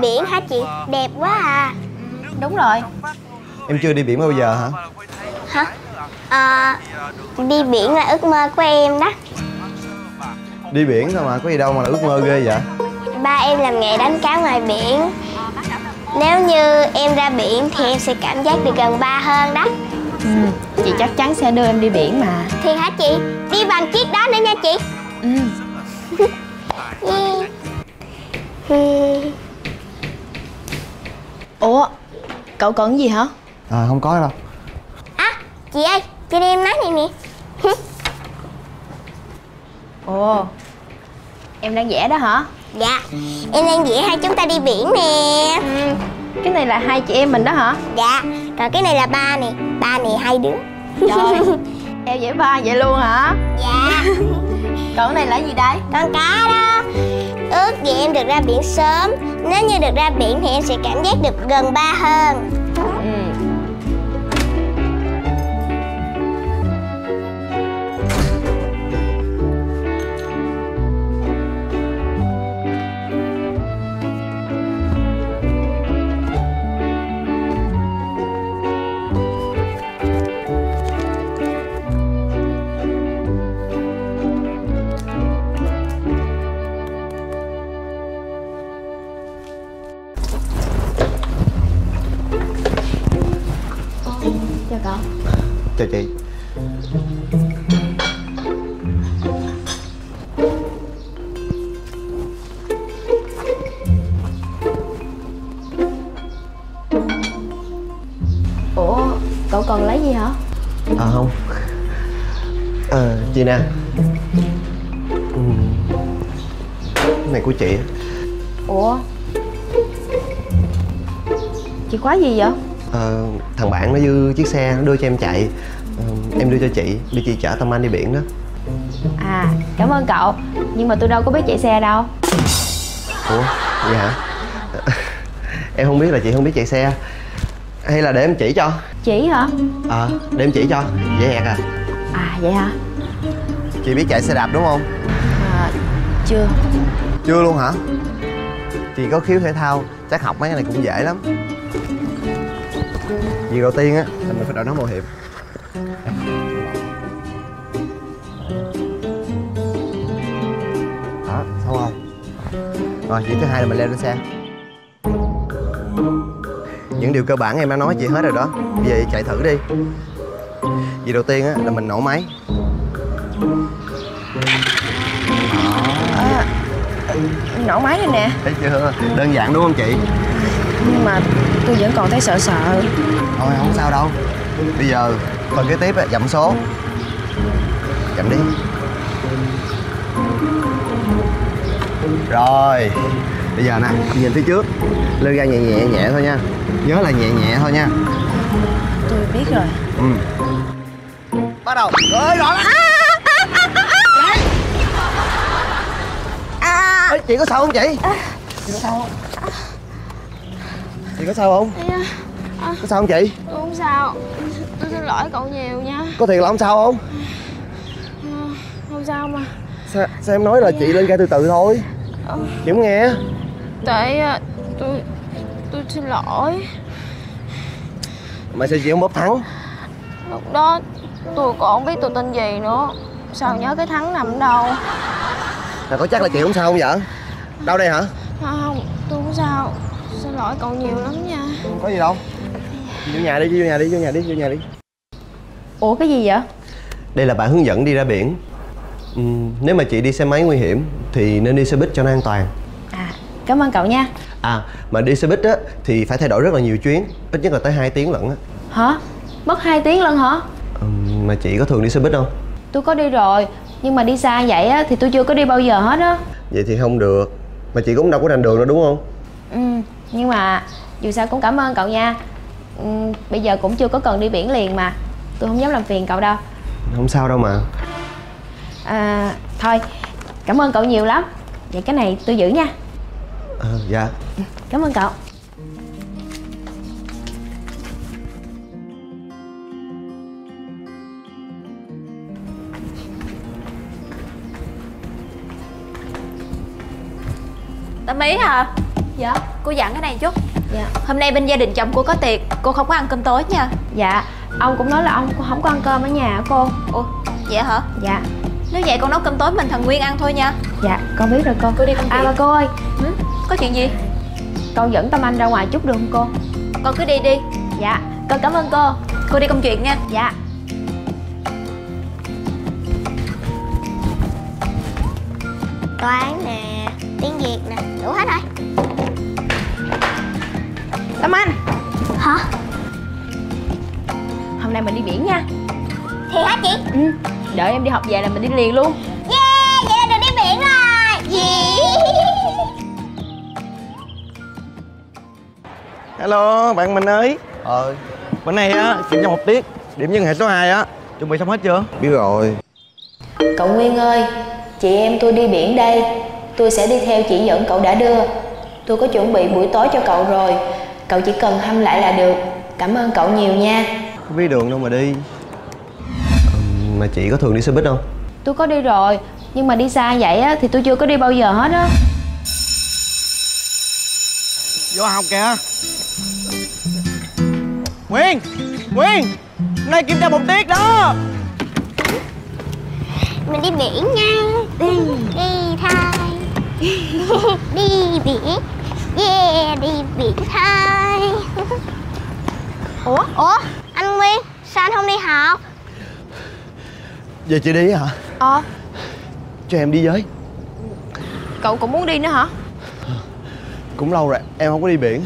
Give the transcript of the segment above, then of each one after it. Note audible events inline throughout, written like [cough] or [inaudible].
biển hả chị? Đẹp quá à Đúng rồi Em chưa đi biển bao giờ hả? Hả? À, đi biển là ước mơ của em đó Đi biển thôi mà, có gì đâu mà là ước mơ ghê vậy? Ba em làm nghề đánh cá ngoài biển Nếu như em ra biển thì em sẽ cảm giác được gần ba hơn đó ừ, Chị chắc chắn sẽ đưa em đi biển mà Thì hả chị? Đi bằng chiếc đó nữa nha chị ừ. [laughs] Ủa Cậu cần gì hả? À không có đâu. À chị ơi Cho em nói này nè. Ồ Em đang vẽ đó hả? Dạ Em đang vẽ hai chúng ta đi biển nè. Ừ. Cái này là hai chị em mình đó hả? Dạ Còn cái này là ba nè. Ba nè hai đứa. Trời [laughs] Em vẽ ba vậy luôn hả? Dạ. Còn cái này là gì đây? Con cá đó Ước gì em được ra biển sớm. Nếu như được ra biển thì em sẽ cảm giác được gần ba hơn. Chào cậu. Chào chị. Ủa cậu còn lấy gì hả? À không. Ờ, chị nè? Ừ. Cái này của chị á. Ủa? Chị khóa gì vậy Ờ, thằng bạn nó dư chiếc xe nó đưa cho em chạy. Ờ, Em đưa cho chị, để chị chở Tâm Anh đi biển đó. À cảm ơn cậu. Nhưng mà tôi đâu có biết chạy xe đâu. Ủa, vậy hả? [laughs] em không biết là chị không biết chạy xe. Hay là để em chỉ cho? Chỉ hả? Ờ, để em chỉ cho, dễ ẹt à. À vậy hả? Chị biết chạy xe đạp đúng không? à, Chưa. Chưa luôn hả? Chị có khiếu thể thao, chắc học mấy cái này cũng dễ lắm Việc đầu tiên á, là mình phải đội nón bảo hiểm. Đó, xong rồi. Rồi, việc thứ hai là mình leo lên xe. Những điều cơ bản em đã nói chị hết rồi đó. Bây giờ chạy thử đi. Việc đầu tiên á, là mình nổ máy. Nổ máy rồi nè. Thấy chưa? Đơn giản đúng không chị? Nhưng mà tôi vẫn còn thấy sợ sợ. Thôi không sao đâu. Bây giờ phần kế tiếp dặm số. Dặm đi. Rồi Bây giờ nè, nhìn phía trước. Lưng ra nhẹ nhẹ nhẹ thôi nha. Nhớ là nhẹ nhẹ thôi nha. Tôi biết rồi. Ừ. Bắt đầu. Ơi rõ lắm Ê, Chị có sao không chị? Chị có sao không? Chị có sao không? Có sao không chị? Tôi không sao. Tôi xin lỗi cậu nhiều nha. Có thiệt là không sao không? Không sao mà. Sao, sao em nói là chị lên ga từ từ thôi. Chị không nghe. Tại à, tôi Tôi xin lỗi. Mà sao chị không bóp thắng? Lúc đó tôi còn không biết tôi tên gì nữa. Sao nhớ cái thắng nằm ở đâu? Là có chắc là chị không sao không vậy? Đâu đây hả Không tôi không sao Xin lỗi cậu nhiều lắm nha. Không có gì đâu. Vô nhà đi, vô nhà đi, vô nhà đi, vô nhà đi. Ủa cái gì vậy? Đây là bạn hướng dẫn đi ra biển. Ừm, Nếu mà chị đi xe máy nguy hiểm Thì nên đi xe buýt cho nó an toàn. À cảm ơn cậu nha. À mà đi xe buýt á Thì phải thay đổi rất là nhiều chuyến Ít nhất là tới 2 tiếng lận á. Hả? Mất 2 tiếng lần hả? Ừm, Mà chị có thường đi xe buýt không? Tôi có đi rồi Nhưng mà đi xa vậy á, thì tôi chưa có đi bao giờ hết á. Vậy thì không được Mà chị cũng đâu có rành đường đâu đúng không? Ừ Nhưng mà dù sao cũng cảm ơn cậu nha. Ừ, Bây giờ cũng chưa có cần đi biển liền mà. Tôi không dám làm phiền cậu đâu. Không sao đâu mà. À, Thôi cảm ơn cậu nhiều lắm. Vậy cái này tôi giữ nha. À, Dạ. Cảm ơn cậu. Tâm ý hả? Dạ. Cô dặn cái này chút. Dạ. Hôm nay bên gia đình chồng cô có tiệc Cô không có ăn cơm tối nha. Dạ. Ông cũng nói là ông không có ăn cơm ở nhà hả cô. Ủa vậy hả? Dạ. Nếu vậy con nấu cơm tối mình thằng Nguyên ăn thôi nha. Dạ con biết rồi cô. Cô đi công À chuyện mà cô ơi. Ừ? Có chuyện gì? Con dẫn Tâm Anh ra ngoài chút được không cô? Con cứ đi đi. Dạ. Con cảm ơn cô. Cô đi công chuyện nha. Dạ. Toán nè, tiếng Việt nè, đủ hết rồi Tâm Anh. Hả? Hôm nay mình đi biển nha. Thì hả chị? Ừ Đợi em đi học về là mình đi liền luôn. Yeah, vậy là được đi biển rồi. Yeah. Hello, bạn mình ơi. Ờ. Bữa nay á, kiểm tra một tiết. Điểm nhân hệ số 2 á Chuẩn bị xong hết chưa? biết rồi. Cậu Nguyên ơi Chị em tôi đi biển đây. Tôi sẽ đi theo chỉ dẫn cậu đã đưa. Tôi có chuẩn bị buổi tối cho cậu rồi Cậu chỉ cần hâm lại là được. Cảm ơn cậu nhiều nha. Không biết đường đâu mà đi. Mà chị có thường đi xe buýt không? Tôi có đi rồi Nhưng mà đi xa vậy á thì tôi chưa có đi bao giờ hết á. Vô học kìa. Nguyên Nguyên Hôm nay kiểm tra một tiết đó. Mình đi biển nha. Đi Đi thôi [laughs] Đi biển Yeah, đi biển thôi Ủa? Ủa? Anh Nguyên, sao anh không đi học? Giờ chị đi hả? Ờ Cho em đi với Cậu cũng muốn đi nữa hả Cũng lâu rồi, em không có đi biển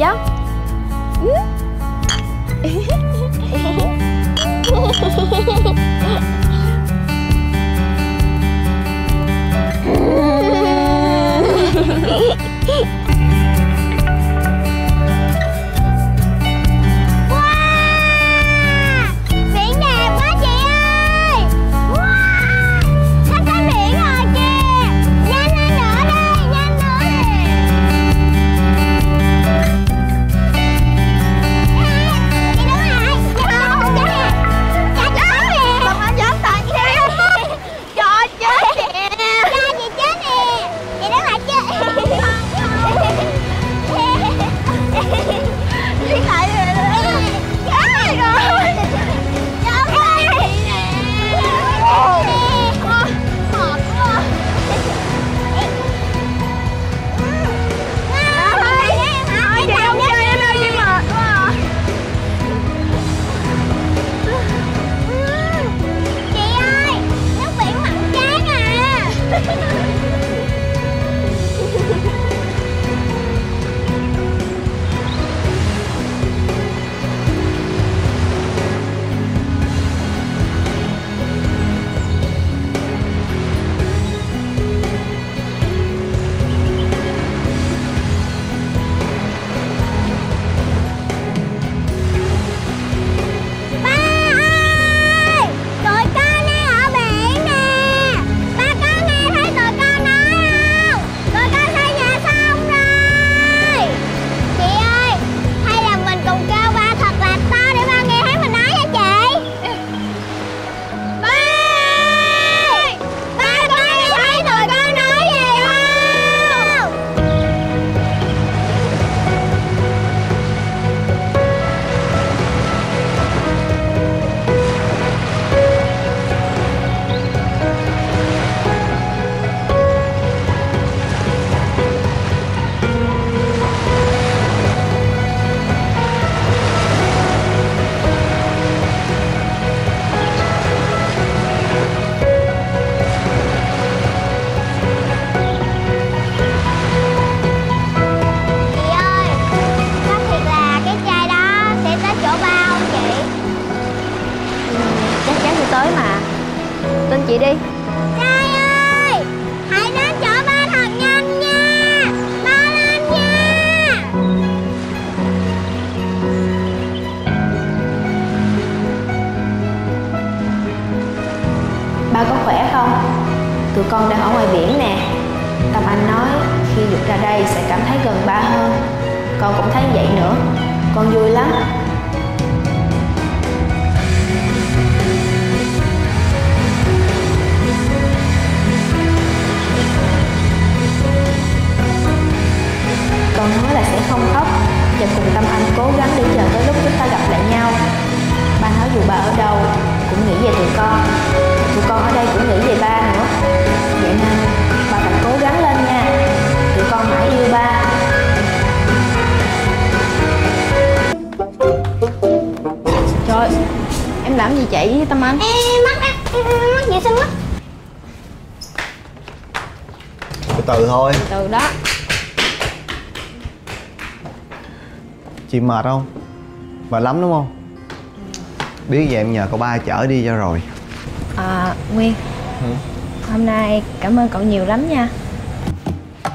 Dạ Wow [laughs] Ba có khỏe không? Tụi con đang ở ngoài biển nè. Tâm Anh nói, khi được ra đây sẽ cảm thấy gần ba hơn. Con cũng thấy vậy nữa. Con vui lắm. Con hứa là sẽ không khóc Và cùng Tâm Anh cố gắng để chờ tới lúc Với Tâm Anh. Ê mắt á Mắt vệ sinh mắt từ từ thôi. Từ đó. Chị mệt không? Mệt lắm đúng không? Biết vậy em nhờ cậu ba chở đi cho rồi. À Nguyên. Ừ. Hôm nay cảm ơn cậu nhiều lắm nha.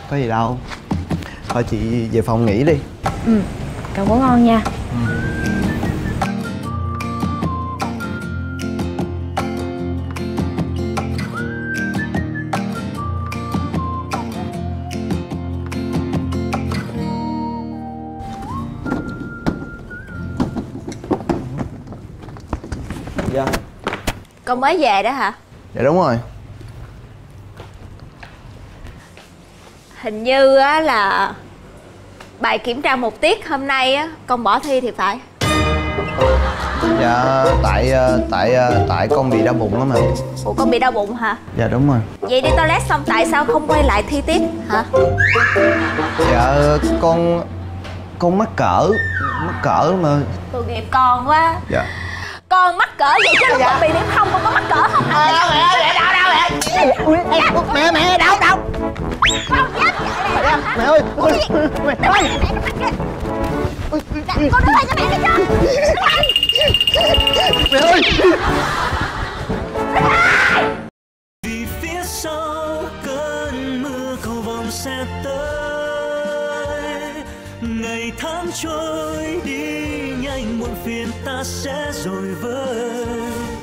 Có gì đâu. Thôi chị về phòng nghỉ đi. Ừ Cậu ngủ ngon nha. Dạ Con mới về đó hả? dạ đúng rồi. Hình như á là Bài kiểm tra một tiết hôm nay á Con bỏ thi thì phải. Dạ tại ờ, tại ờ, tại con bị đau bụng lắm mà Ủa con bị đau bụng hả? dạ đúng rồi. Vậy đi toilet xong tại sao không quay lại thi tiếp hả? dạ con con mắc cỡ mắc cỡ mà. Tội nghiệp con quá. Dạ Con mắc cỡ vậy chứ con bị điểm không con có mắc cỡ không? Ờ mẹ mẹ đau đau mẹ mẹ mẹ đau đau mẹ ơi. ôi, mẹ ơi Con. Đưa lại cho mẹ đi cho. Mẹ ơi